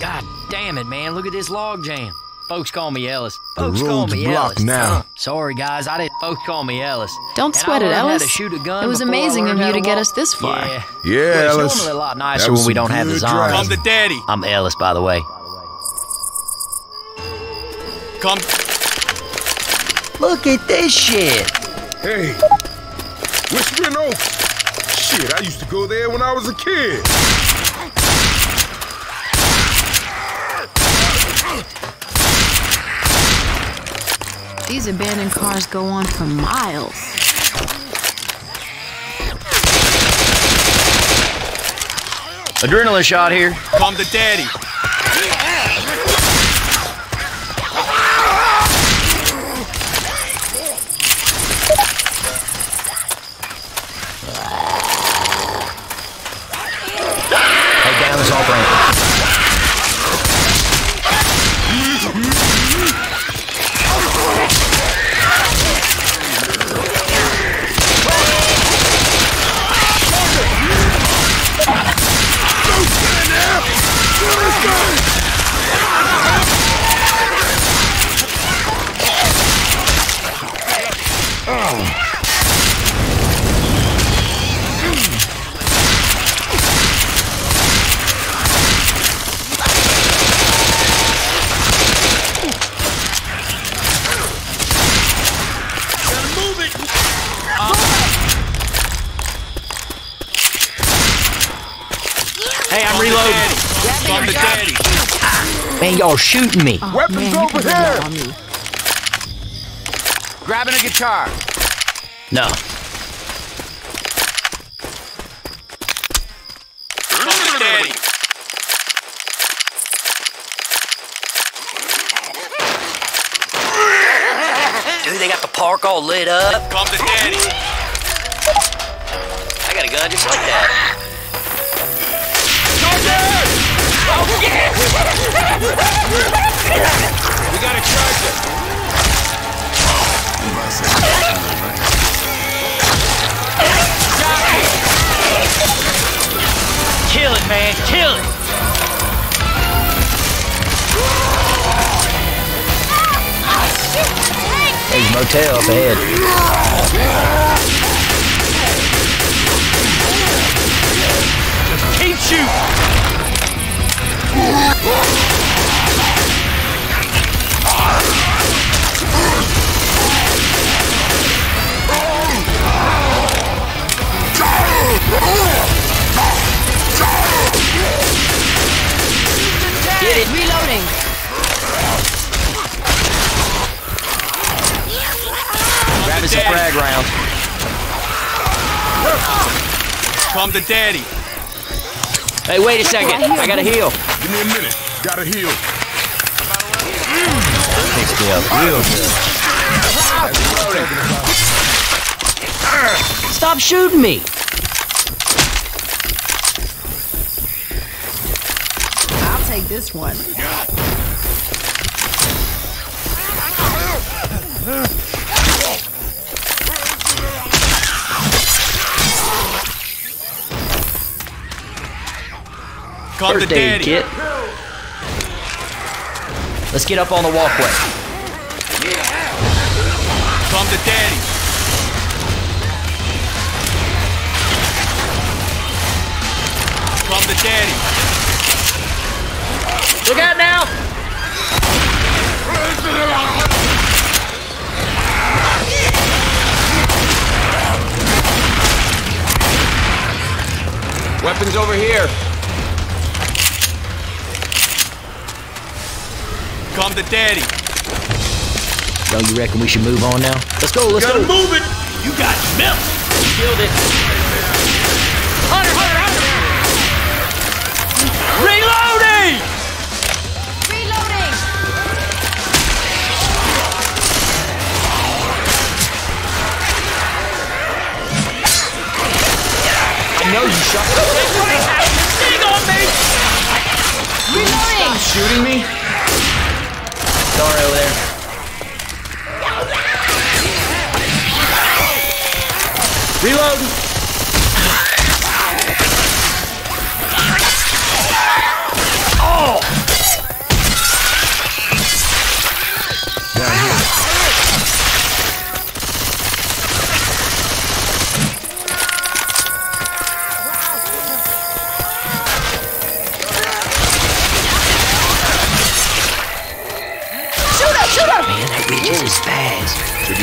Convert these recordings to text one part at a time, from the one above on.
God damn it, man. Look at this log jam. Folks call me Ellis. The Folks call road's me blocked Ellis. now. Uh, sorry, guys. I didn't. Folks call me Ellis. Don't And sweat it, Ellis. to shoot a gun It was amazing of you how to get us this far. Yeah. Yeah, Well, it's normally a lot nicer when we don't have the good zombies. driving. Come to daddy. I'm Ellis, by the way. Come. Look at this shit. Hey, Whispering Oaks. Shit, I used to go there when I was a kid. These abandoned cars go on for miles. Adrenaline shot here. Come to daddy. Hey, down this off ramp. Hey, I'm reloading. Come to daddy. Man, y'all shooting me. Oh, Weapons man, over here. that on me. Grabbing a guitar. No. Come to daddy. Dude, they got the park all lit up. Come to daddy. There's a motel up ahead. Keep shooting. Get it. Reloading. Grabbing some frag rounds. Come to daddy. Hey, wait a second. I gotta heal. Give me a minute. Gotta heal. Fixed me up real good. Stop shooting me. I'll take this one. Come to First aid daddy. kit. Let's get up on the walkway. Come to daddy. Come to daddy. Look out now. Weapons over here. Come to daddy. Yo, you reckon we should move on now? Let's go, let's go. move it. You got milk. Killed it. Hunter, Hunter, Hunter! Reloading! Reloading. I know you shot. Sting on me! Reloading. Shooting me? Sorry over there. Reloading. Oh!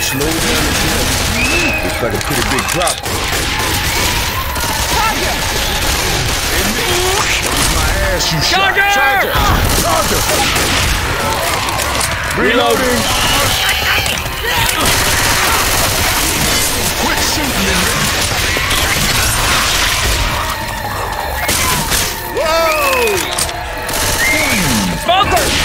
Slow down the hill. Looks like a pretty big drop. My ass, you shot. Charger! Charger! Reloading! Quit shooting me! Whoa! Smoker!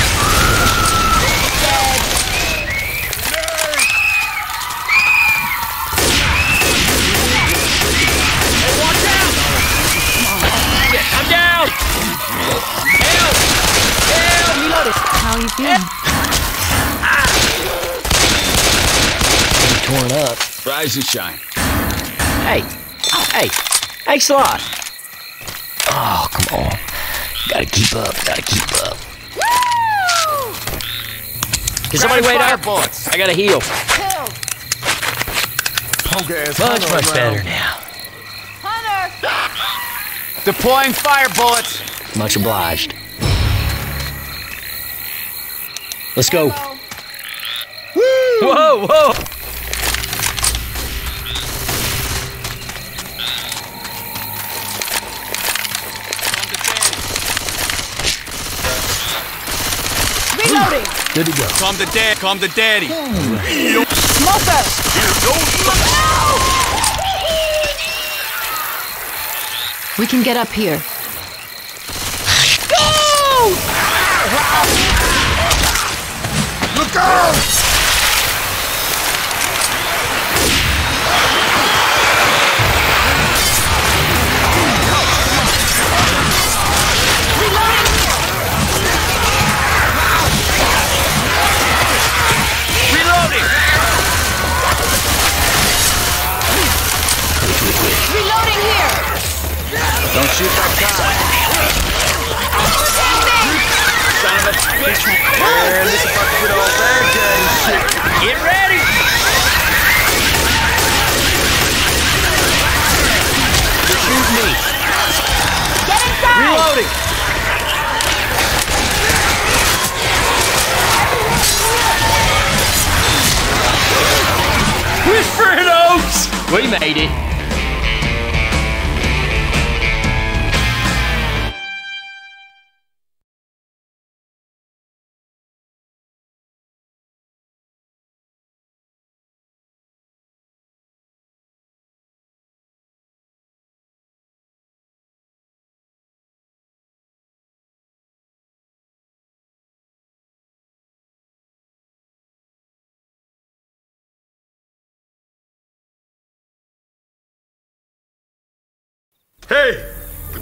Help! How you feeling? torn up. Rise and shine. Hey, hey, hey, Slot. Oh, come on. Gotta keep up, gotta keep up. Woo! Can somebody wait fire up? bullets. I gotta heal. Punk ass Much, much around. better now. Hunter! Deploying fire bullets. Much obliged. Let's go. Whoa, whoa! Reloading! Good to go. Come to dad. Come to daddy. We can get up here. Look This about to get all bad shit. Get ready! Shoot me. Reloading! Whispering Oaks! We made it.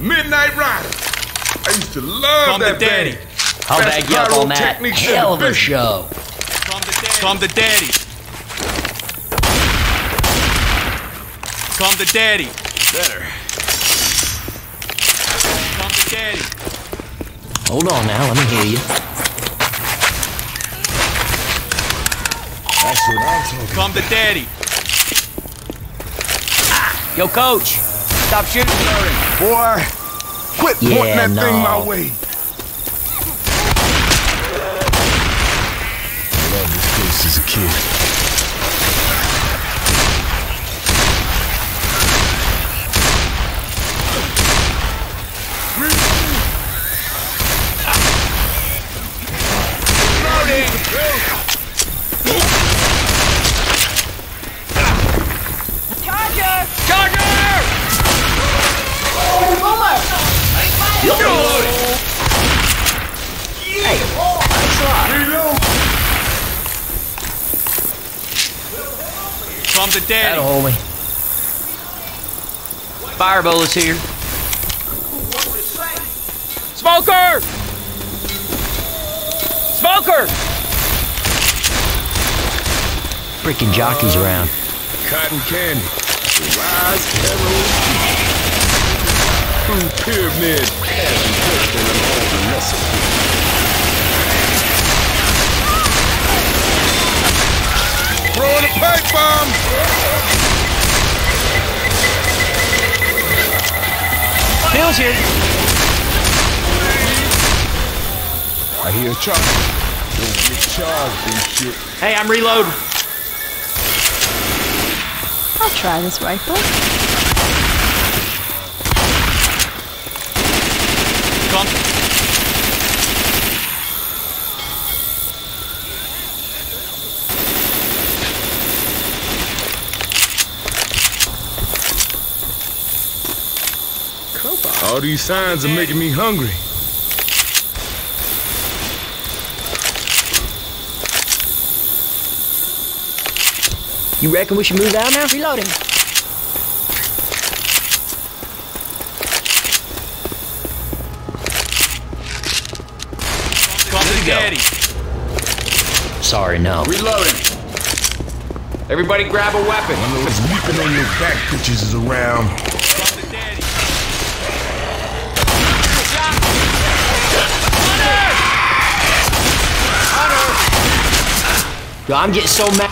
Midnight Rider. I used to love Come to that daddy. band. I'll Best bag you up on that. pyrotechnics in Hell of a show. Come to daddy. Come to daddy. Come to daddy. Better. Come to daddy. Hold on now, let me hear you. That's what I'm talking Come to daddy. Yo, coach. Stop shooting. Boy, quit Yeah, pointing that thing my no. way. Love this place as a kid. Fire bullets here. Smoker! Smoker! Freaking jockeys around. Cotton candy. Rise arrows. Food pyramid. Heaven built in an older recipe. Throwing a pipe bomb. Bill's here. I hear a charge. Don't get charged and shit. Hey, I'm reload. I'll try this rifle. All these signs are making me hungry. You reckon we should move out now? Reloading. Come to daddy. Sorry, no. Reloading. Everybody grab a weapon. One of those weeping on your back bitches is around. Yo, I'm getting so mad.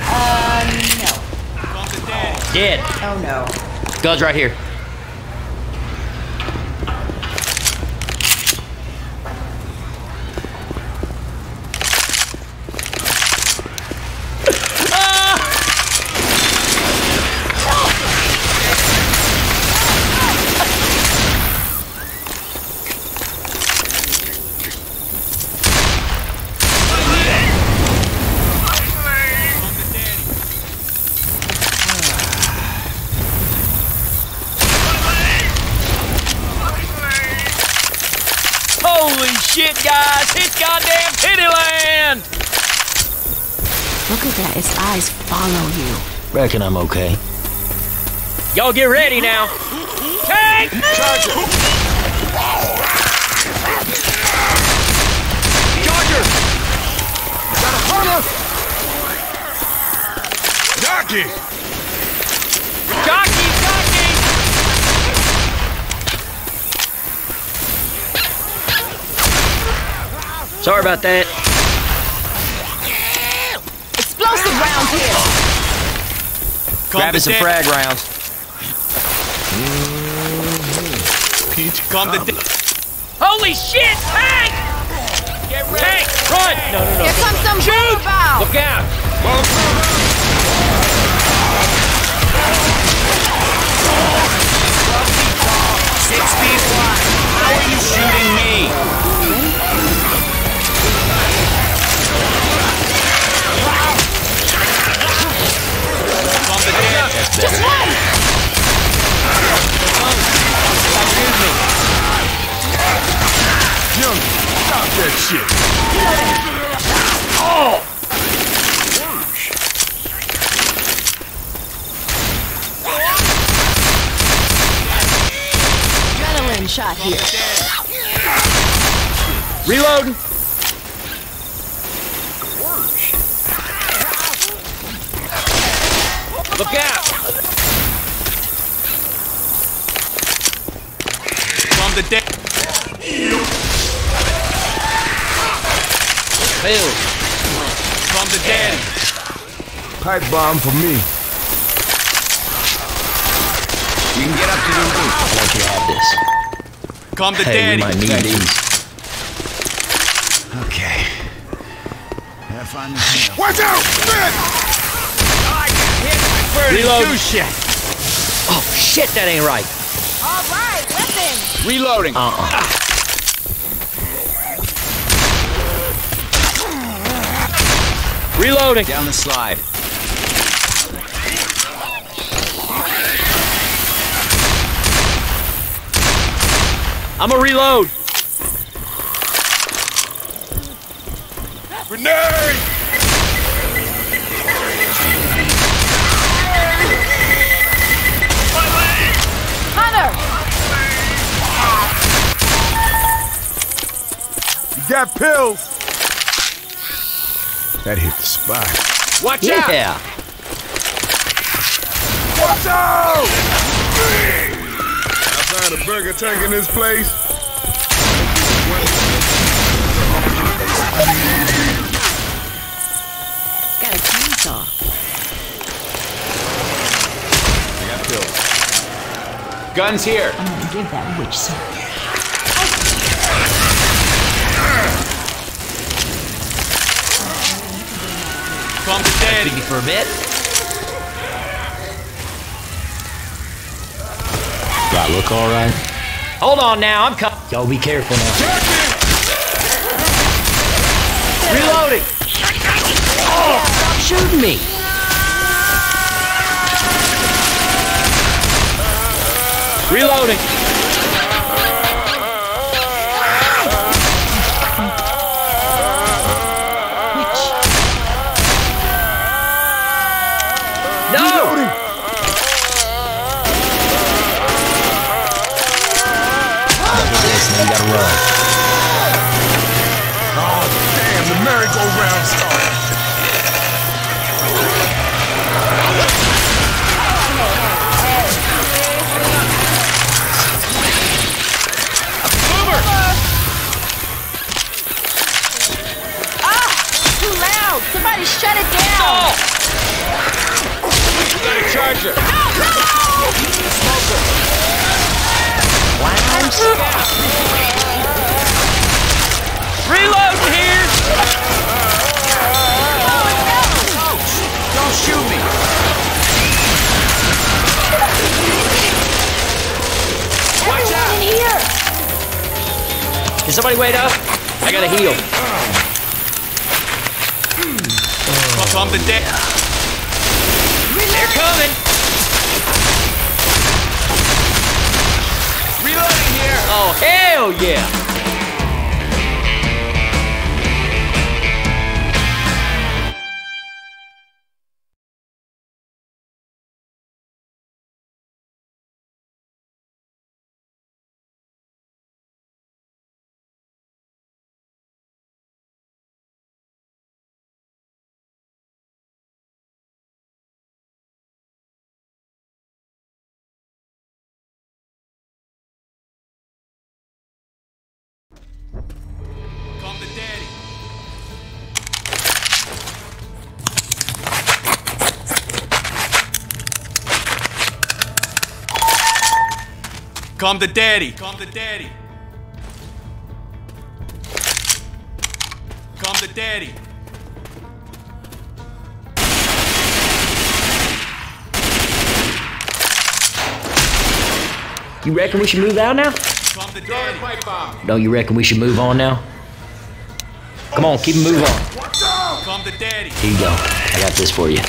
Uh, to daddy. Dead. Oh no. Guns right here. Holy shit, guys! It's goddamn Pity Look at that. Its eyes follow you. Reckon I'm okay. Y'all get ready now. Tank! Charger! Got a hunter! Jockey! Jockey! Jockey! Sorry about that. Here. Come Grabbing some frag rounds. Peach Come to cobbler. Holy shit! Tank! Get ready! Tank! Run! No, no, no. Here comes some Shoot! Bow. Look out! Six feet wide. How are you shooting me? Stop that shit. Adrenaline shot here. Reloading. Look out! Come to daddy. Pipe bomb for me. You can get up to the roof. I want you to have this. Come to Hey, we daddy. might need these. Okay. Have fun with me. Watch out! Man! Reload. Do shit. Oh, shit, that ain't right. All right, weapons. Reloading. Uh-uh. Reloading. Down the slide. I'm a reload. Grenade! Hunter. You got pills! That hit the spot. Watch out. Watch out! I found a burger tank in this place. Got a chainsaw. I got pills. Guns here. I'm gonna give that witch some. Come to daddy. For a bit. I look all right? Hold on now, I'm coming. Y'all be careful now. Reloading. Oh, stop shooting me. Reloading. Got a charger. Reloading here! Don't shoot me. Watch out. In here. Can somebody wait up? I gotta heal. Come to daddy. They're coming. Reloading here. Oh, hell yeah. Come to daddy. Come to daddy. Come to daddy. You reckon we should move out now? Come to daddy. Don't you reckon we should move on now? Come on, keep moving on. Come to daddy. Here you go. I got this for you.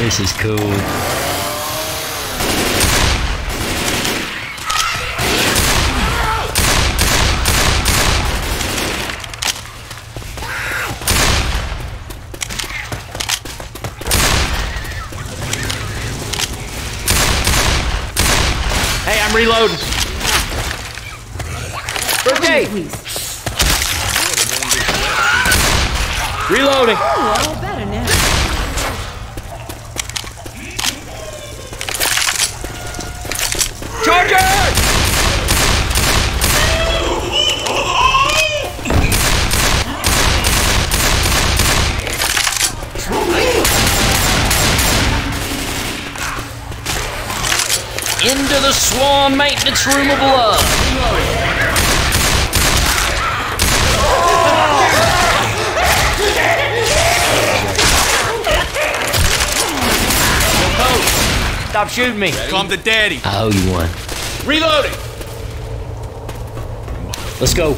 This is cool. Reloading. Birthday! Reloading. Oh, Into the maintenance room of love. Oh, stop shooting me. Come to daddy. I owe you one. Reloading. Let's go.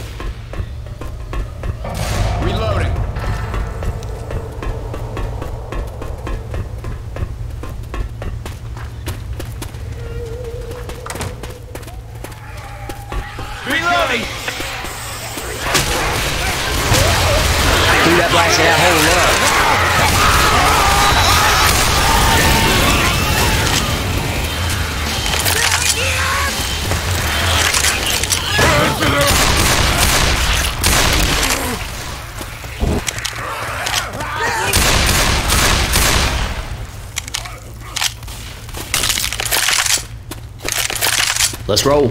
Let's roll.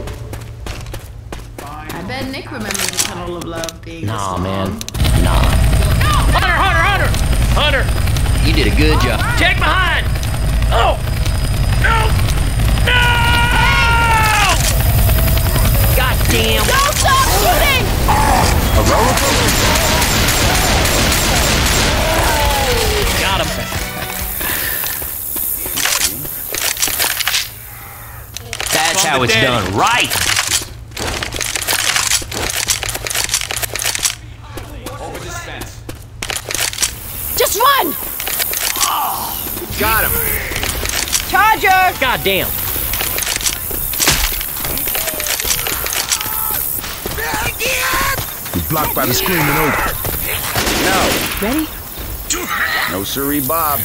I bet Nick remembers the Tunnel of Love being Nah, man. Nah. Hunter, Hunter, Hunter! Hunter! You did a good job. Check behind! Oh! No! No! God damn! Don't stop shooting! A roller coaster? Got him. How it's daddy. done, right? Over this fence. Just run! Oh, Got him. Charger! God damn. He's blocked by the screaming oak. Ready? No siree, Bob.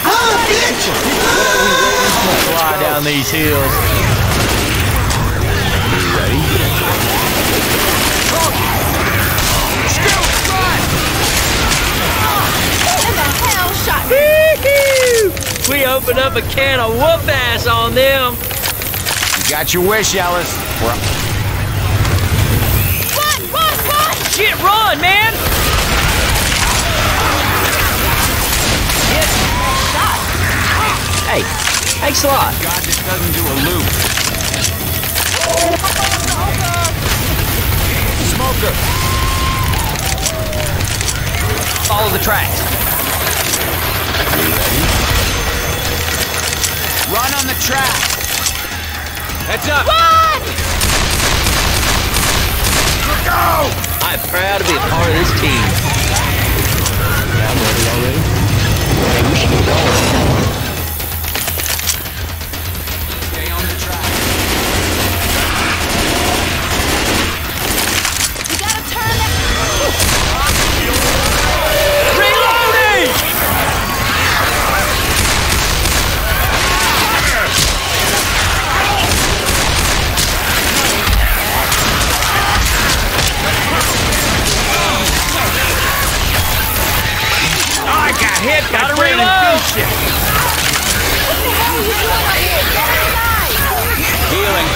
Fly down these hills. In the hell shot! Woo-hoo! We opened up a can of whoop ass on them. You got your wish, Ellis. We're Run, run, run! Shit, run, man! Thanks a lot. God, this doesn't do a loop. Smoker. Follow the tracks. Run on the track. Heads up. Go. I'm proud to be a part of this team. Yeah, I'm ready already. Hey, we should get reload. Healing.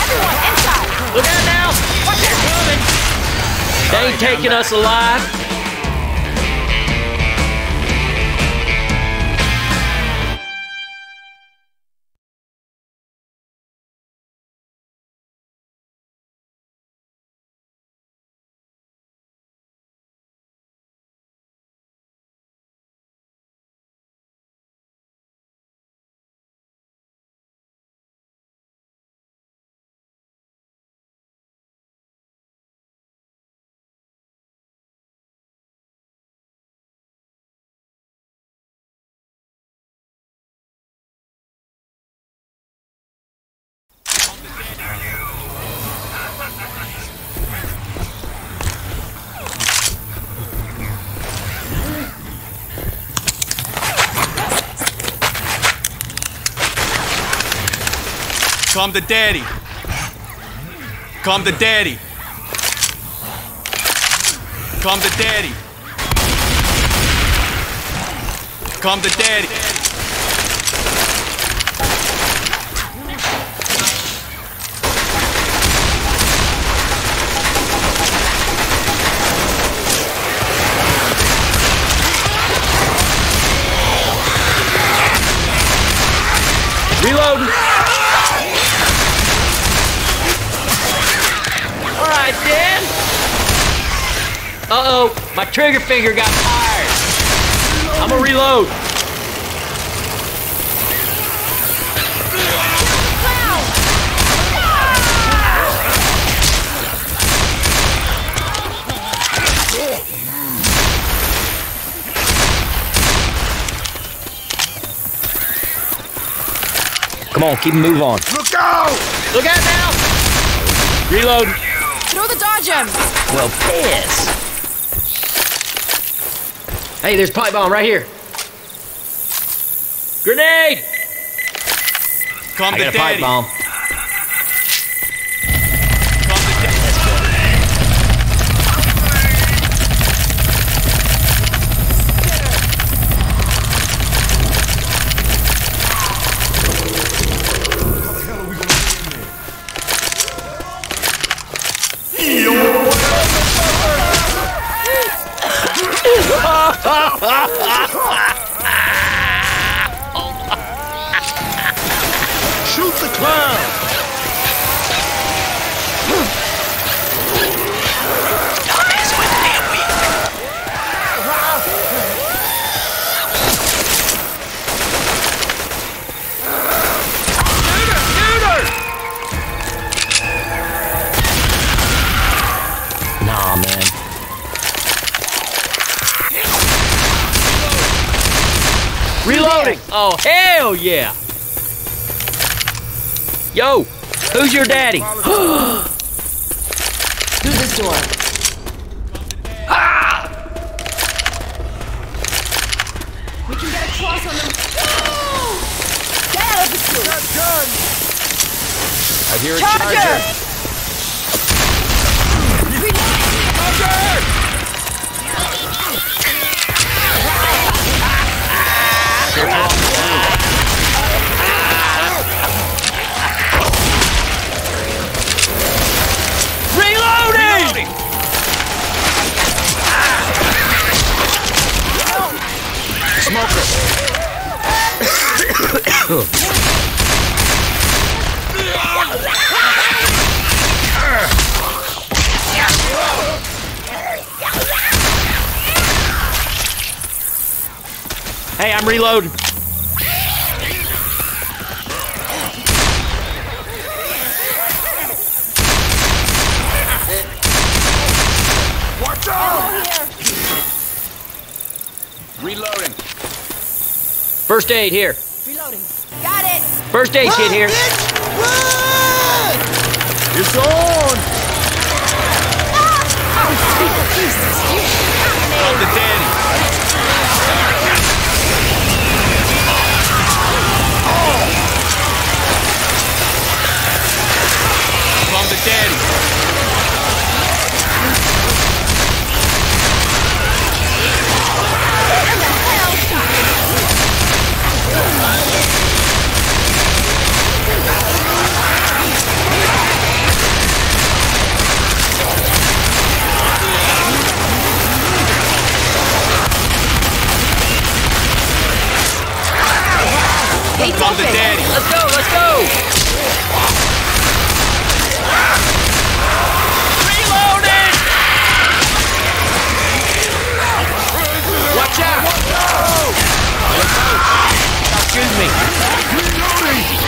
Everyone inside! Look out now. Watch that coming. They ain't taking us alive. Come to daddy. Come to daddy. Come to daddy. Come to daddy. Uh-oh, my trigger finger got tired. I'm gonna reload. Come on, keep move on. Look out! Look out now! Reload. Throw the dodge him! Well, piss. Hey, there's pipe bomb right here. Grenade! Come I to got a pipe bomb. Daddy? Hey, I'm reloading. Watch out! Reloading. First aid here. First aid kit here. It's on! Gates Call the daddy. Let's go, let's go! Reloading! Watch out. Watch out. Excuse me. Gotta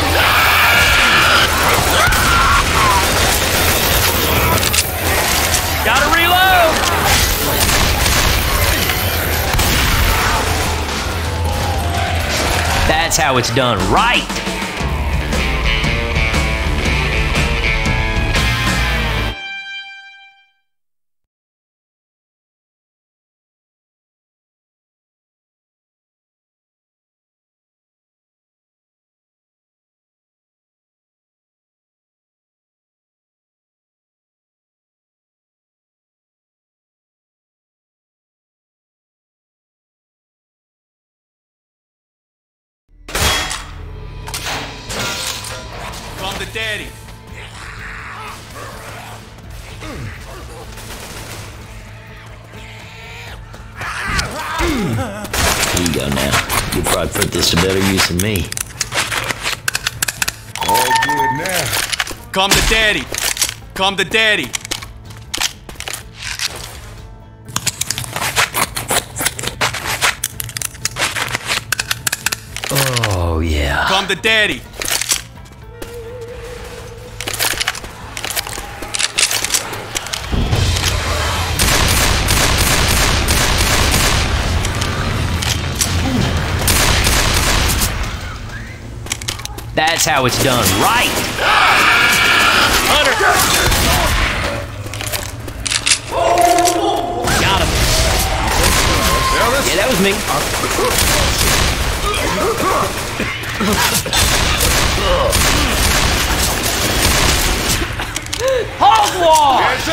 That's how it's done right! Here you go now. You probably put this to better use than me. All good now. Calm the daddy. Come to daddy. Oh, yeah. Calm the daddy. That's how it's done right! Hunter! Got him. Yeah, that was me. Hogwash!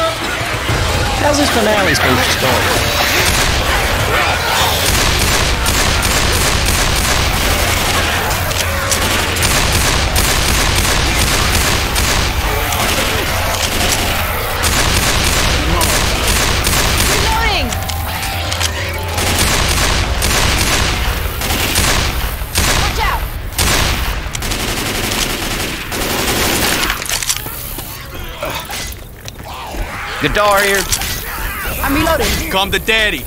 How's this finale supposed to start? Guitar here. I'm reloading. Come to daddy.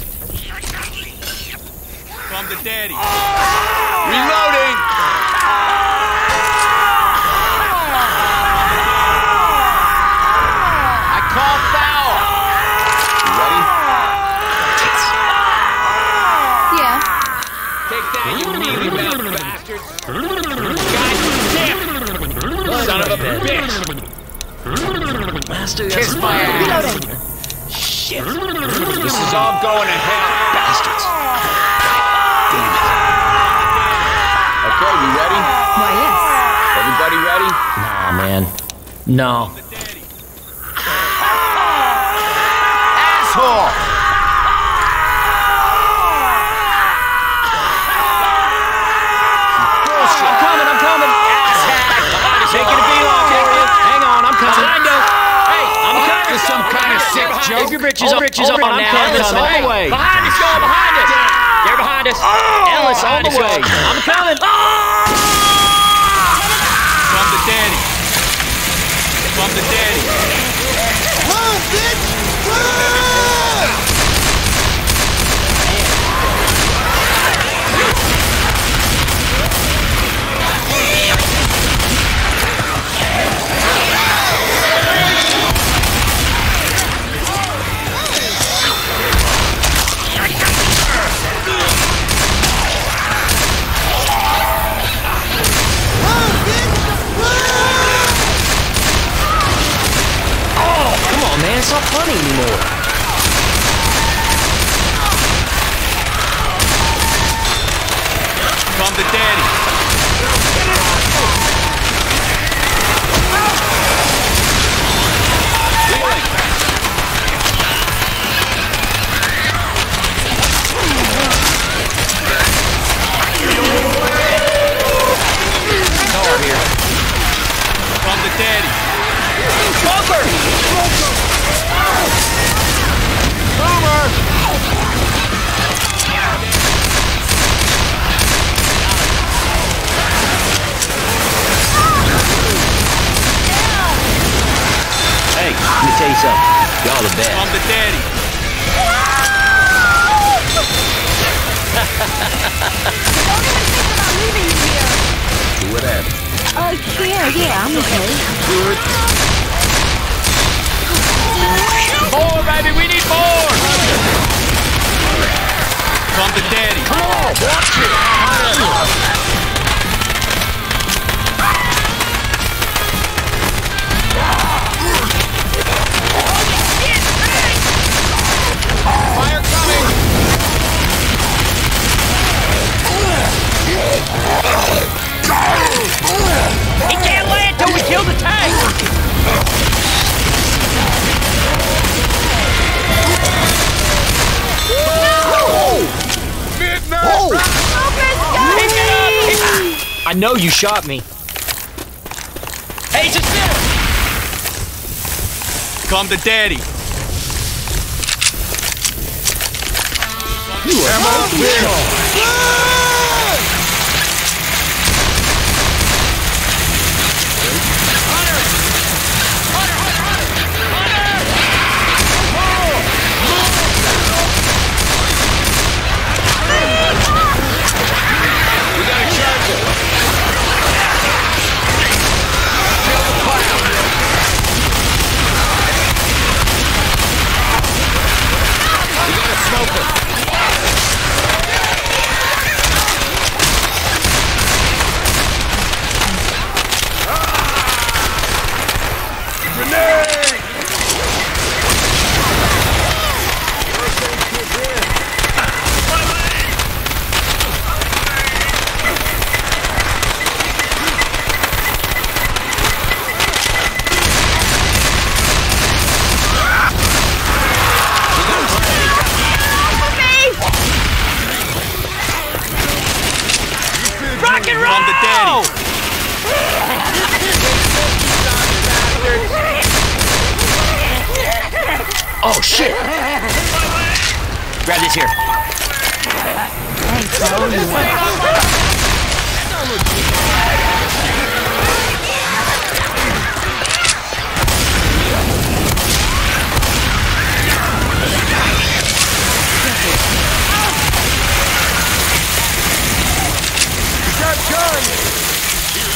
Come to daddy. Reloading. I Master, Kiss my ass. Reloading. Shit. This is all going to ahead. Bastards. Damn it. Okay, you ready? Why, yes. Everybody ready? Nah, man. No. Kind of sick Keep joke? your britches on, britches on I'm now. coming, Ellis, all the way. Behind us, going behind us. Ah! They're behind us. Ellis, on the way. I'm coming. Ah! Come to daddy. Come to daddy. Come on, man. Not funny anymore. Let me tell you something. Y'all the best. Come to daddy. Don't even think about leaving me here. Do it at Uh, yeah, yeah, I'm okay. More, baby. We need more. Come to daddy. Come on, watch it. Fire coming. He can't land till we kill the tank. Midnight! I know you shot me. Hey, just sit. Come to daddy. Ammo bin! Rock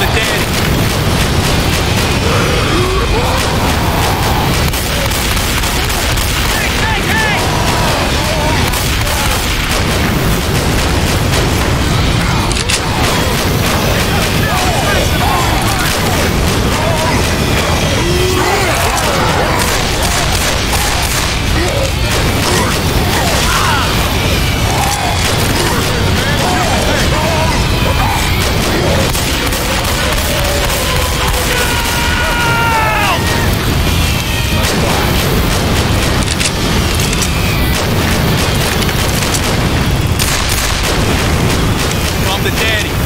the dead. daddy.